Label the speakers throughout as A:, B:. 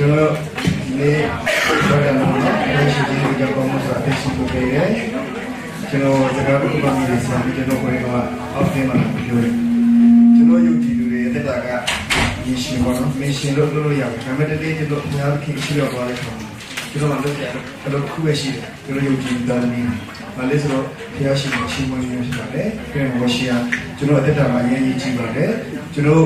A: ကျွန်တော်ဒီနေ့တော့တယ်နော်လက်ရှိဒီကြောင့်မှဆိုအသိရှိဖို့ခဲ့တယ်ကျွန်တော်စကားပြောပါမယ်ဆရာကျွန်တော်ကိုယ်ကအောက်ထဲမှာပြောတယ်ကျွန်တော်ယုံကြည်သူတွေအသက်တာကဒီရှင်ပေါ့နော်မရှင်လို့လို့ရတယ်ဒါပေမဲ့တနေ့ကျွန်တော်အများကြီးရှိတော့သွားတဲ့ခါမှာကျွန်တော်လုပ်တယ်အဲ့လိုခုပဲရှိတယ်ကျွန်တော်ယုံကြည်တာနေဘာလဲဆိုတော့ဘုရားရှင်ကိုချင်းမွေးနေဖြစ်ပါတယ်ပြန်ဝရှိရကျွန်တော်အသက်တာမှာအရင်ကြီးကြည့်ပါတယ်ကျွန်တော်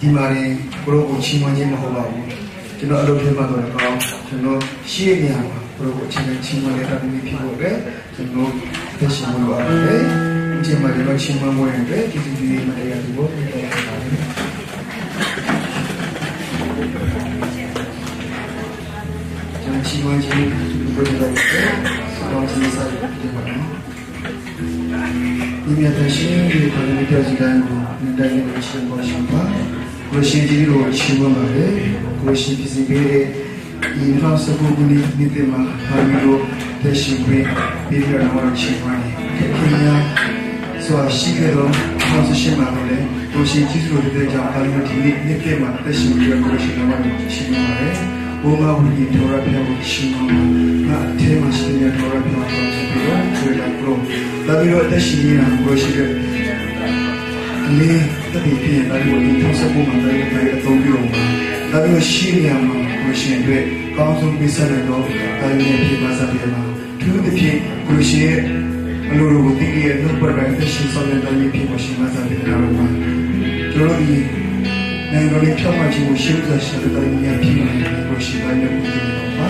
A: ဒီမှာရင်ဘရိုကိုချင်းမွေးခြင်းမဟုတ်ပါဘူး ကျွန်တော်အလုပ်ထဲမှာတော့ကောင်းကျွန်တော်ရှိရနေရမှာဘရိုကိုချင်းချင်းမွေးတဲ့တာမျိုးဖြစ်ဖို့ပဲကျွန်တော်သက်ရှင်လို့ပါတယ်ဒီချိန်မှာဒီလိုချင်းမွေးတဲ့ဒီဒီဒီမတရားဒီဘောဖြစ်တယ်ကျွန်တော်ချင်းမွေးခြင်းဘယ်လိုလဲစောင့်ကြည့်စားတယ်ပါနော်ဒီမြတ်ရှင်ဒီဘာလို့ကြောက်ကြတယ်ကိုဒီတိုင်း ကိုရှင်ပေါ်ရှင်ပါကိုရှင်ကြီးတို့ရှင်ပါလေကိုရှင်ပြည်စီပေးတဲ့ဒီနောက်စပုဂ္ဂိုလ်ဒီတေမှာဟာမီတို့တရှိပေးပြီးရတော့ရှင်ပါလေခင်ဗျာဆိုရှိကြတော့ဟောရှင်ပါလေကိုရှင်ကြီးတို့တဲ့ကြောင့်ဟာမီဒီနေ့တေမှာတရှိပေးကိုရှင်ပါလေရှင်ပါလေဘုရားဝိညာဉ်တော်ရပြောင်းရှင်ပါငါအထဲမှာရှိတဲ့တော်ရပြောင်းတော့ပြီးတော့ဆွေးနွေးလို့ဒါပြီးတော့အသက်ရှင်နေတာကိုရှိတဲ့အ လေးတတိပြင်းဒါပြီးတော့ဒီထောက်ဆက်ဖို့မှာလည်းပဲအသုံးပြုအောင်ပါဒါပြီးတော့ရှိနေမှာကိုရှင်အတွက်ကောင်းဆုံးပြဆက်တဲ့တော့ဒါလည်းဖြစ်ပါစားပြပါသူတို့ဖြစ်ကိုရှင်ရဲ့အလိုလိုကိုသိရတဲ့ဘက်ကနေရှင်ဆောင်တဲ့တိုင်းဖြစ်ပါရှင်ပါစားပြတာတော့ပါကျွန်တော်ဒီနိုင်ငံတော်ရဲ့ဖြောင့်မခြင်းကိုရှင်းပြရှာတဲ့တိုင်းများဖြစ်နေတယ်ကိုရှင်တိုင်းနဲ့ပြည်တော်ပါ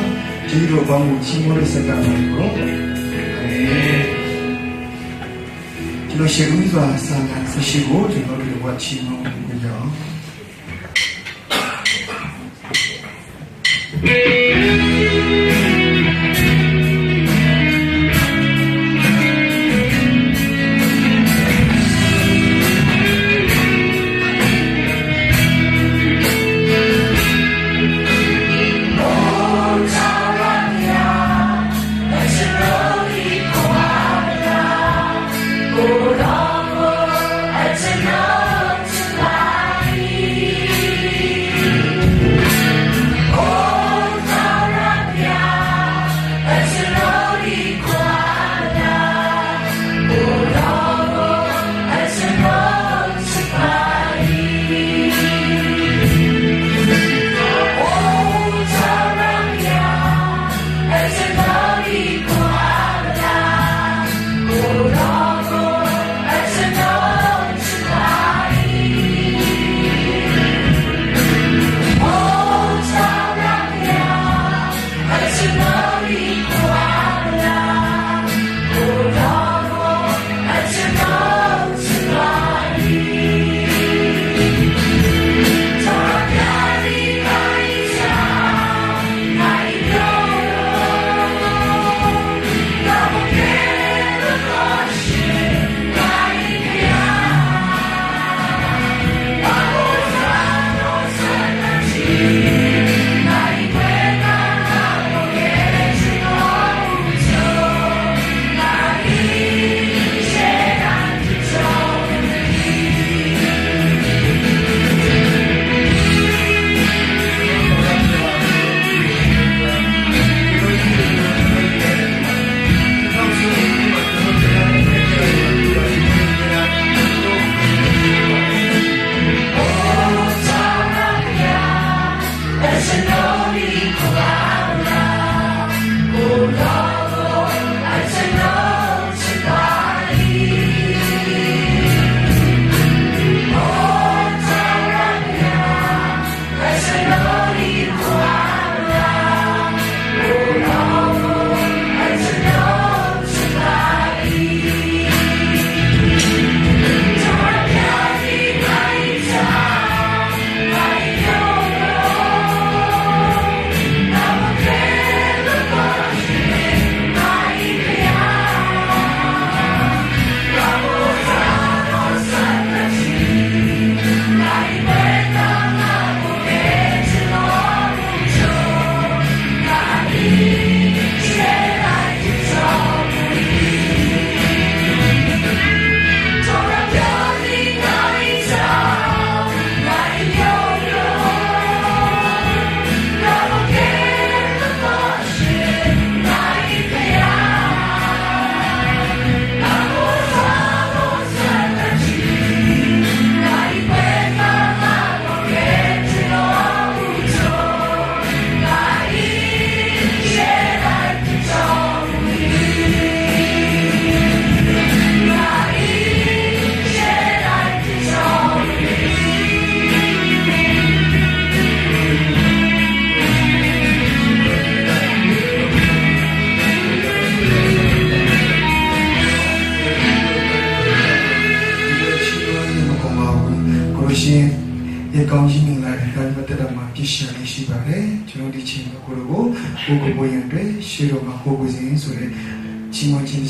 A: ဒီလိုပေါင်းမှုချင်းမလို့စကားမှာတော့ကျွ န်တော်ရှင်းပြီးသွားဆာလာဆရှိကိုကျွန်တော်တို့ဝတ်ချီမောင်း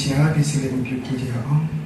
B: ချင်းမ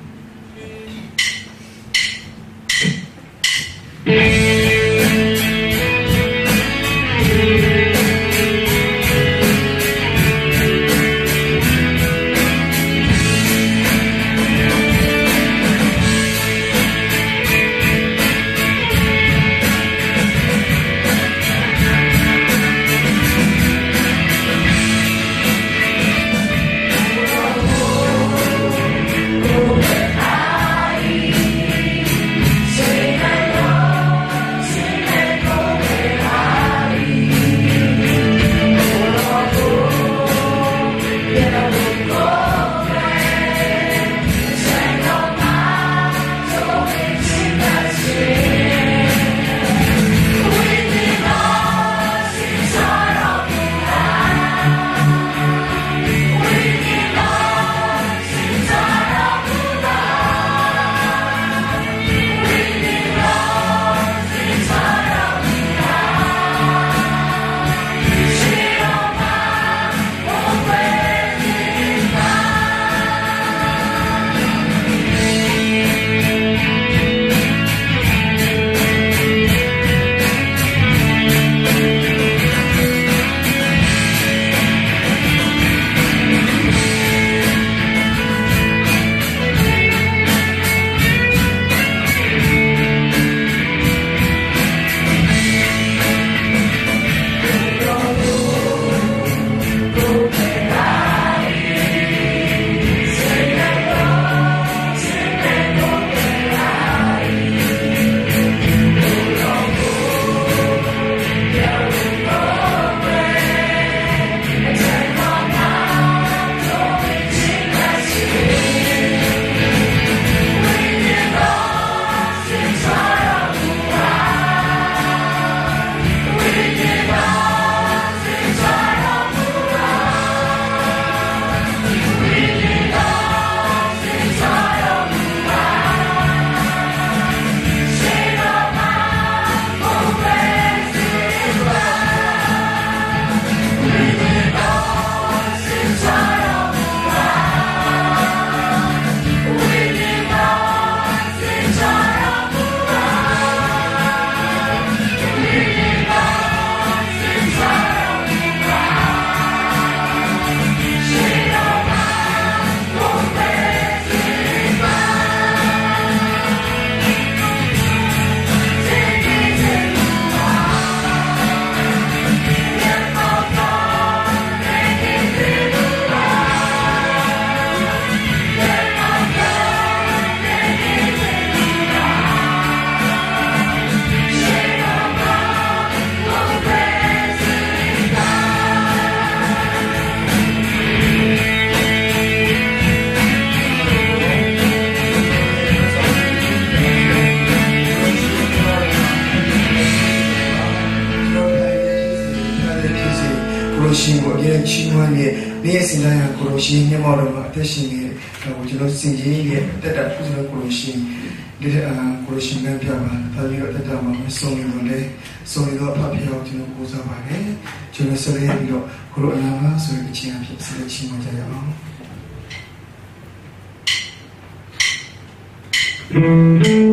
B: ကျွန်တော်စင်ကြီးရဲ့တက်တာကျွန်တော်ကိုလိုရှင်ဒီအာကိုလိုရှင်ကပြပါတာပြီးတော့တက်တာမှာဆုံးနေလို့လေဆုံးနေတော့ဖတ်ပြအောင်ကျွန်တော်ကိုးစားပါတယ်ကျွန်တော်ဆက်ရပြီးတော့ကိုလိုအနာပါဆိုတဲ့အချင်းအဖြစ်ဆက်ချီးမွမ်းကြရအောင် Thank you.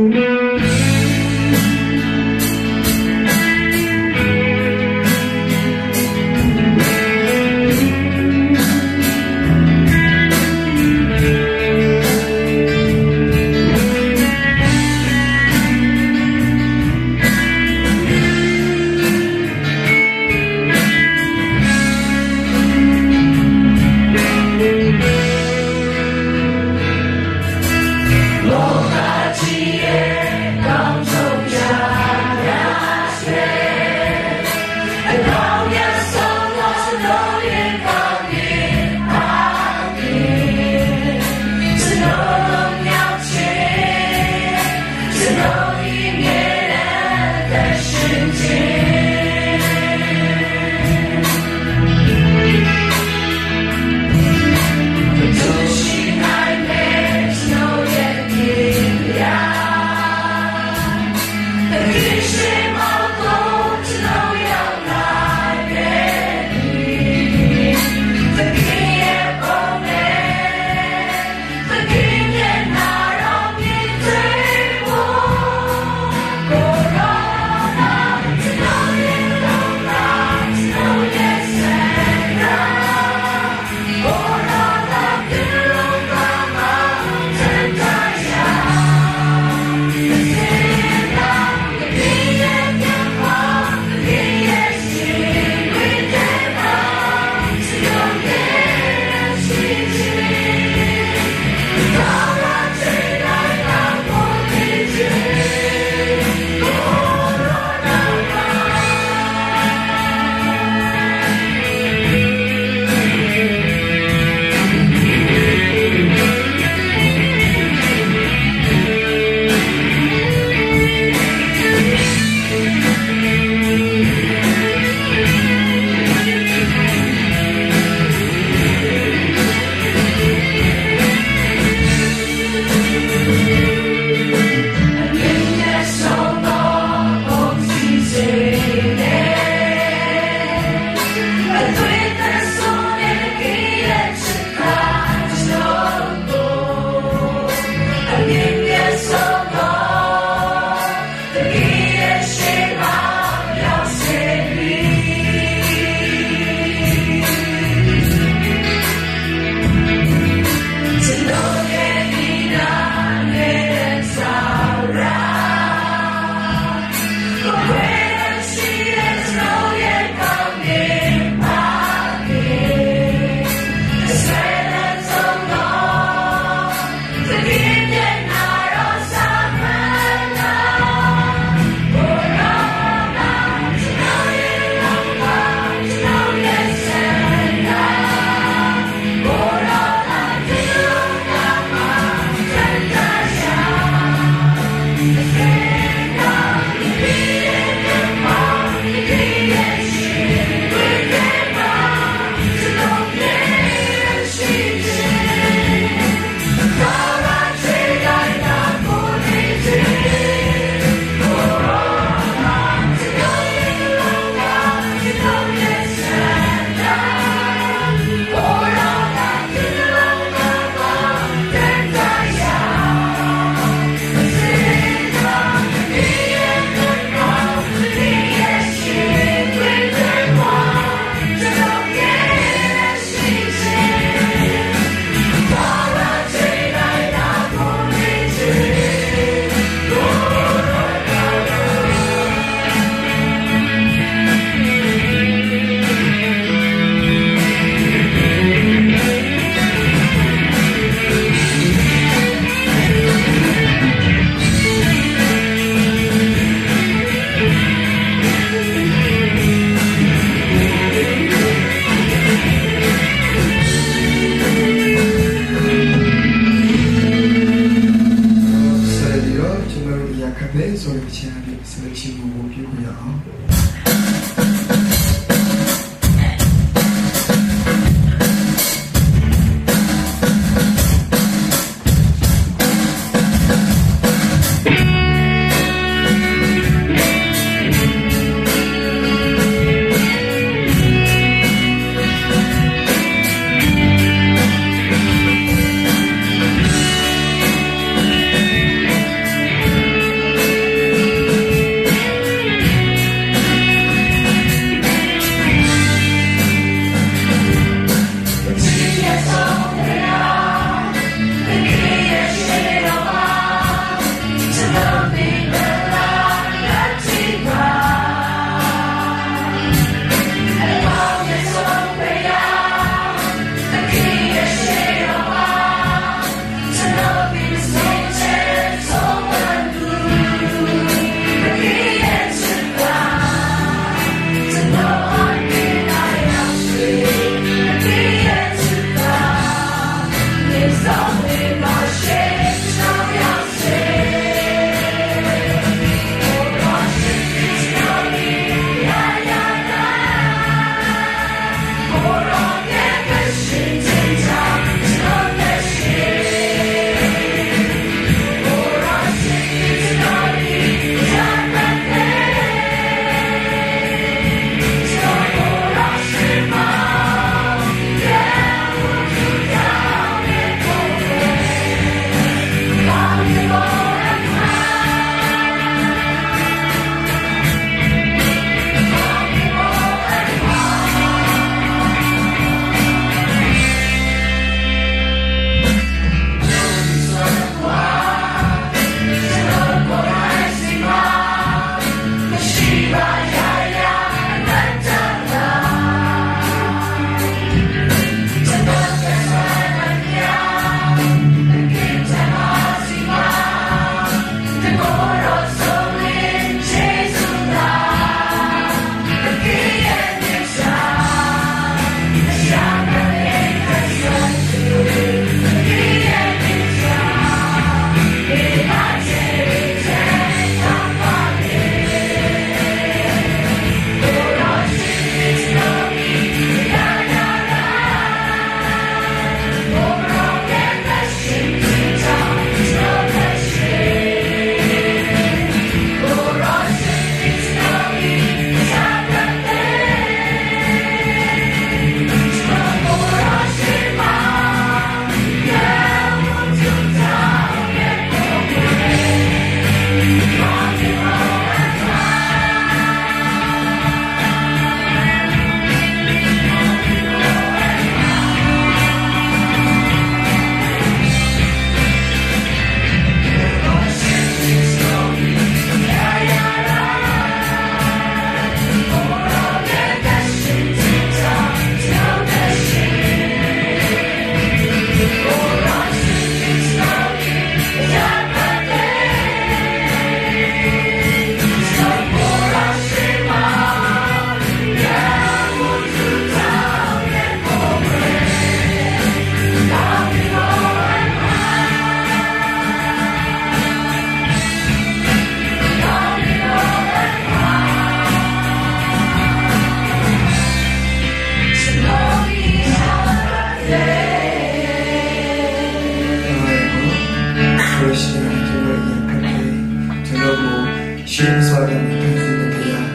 A: ရှင်စွာတဲ့မိသားစုတွေတရား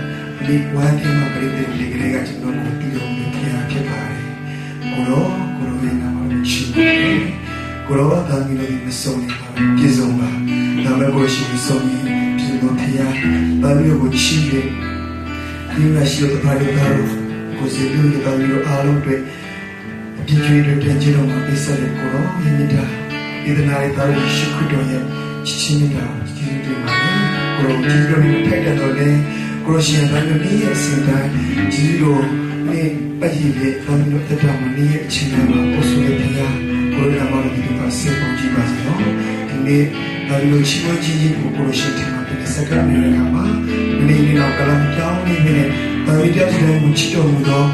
A: ဒီဝမ်းထင်းမှာပြည့်တဲ့ဒီကလေးကကျွန်တော်ကိုပြုလုပ်နေတရားဖြစ်ပါတယ်ကိုရောကိုရောရဲ့နာမကိုရှိပါတယ်ကိုရောတာမီလို့မဆုံးနေပါဘူးပြေဆုံးပါဒါမဲ့ကိုရှိဆုံးပြီးပြုလုပ်တရားတာမီကိုရှိတဲ့ဒီမှာရှိတဲ့ပါရတာကိုစေလို့တာမီကိုအားလုံးတွေဒီကျွေးတွေတင်ကြတော့မှာပြည့်စတဲ့ကိုရောယဉ်တာဒီနာရီတာရှိခွတော်ရဲ့ချစ်ချင်းတာကျေးဇူးတင်ပါတယ် ကိုရောကျေးဇူးတော်ထိုက်တဲ့တော့လေကိုရောရှင်ဘာလို့ဒီရဲ့စင်တိုင်းကျေးဇူးတော်နဲ့ပတ်ရည်ရဲ့ဘာလို့တတမနီးရဲ့အချိန်မှာပို့ဆိုတဲ့တရားကိုရောနာမတော်ဒီမှာစေပုံကြည့်ပါစေနော်ဒီနေ့ဒါလို့ရှိမချင်းချင်းကိုကိုရောရှင်တင်မှာတဲ့စကားနဲ့ကမှာမနေ့ကတော့ကလမ်းကြောင်းနေနေဒါဝိဒတ်ရဲ့မချစ်တော်မူသော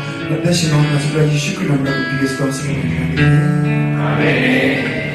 A: လက်ရှင်တော်နဲ့စကားယေရှုခရစ်တော်ကိုဒီစတော်ဆင်းနေတယ်အာမင်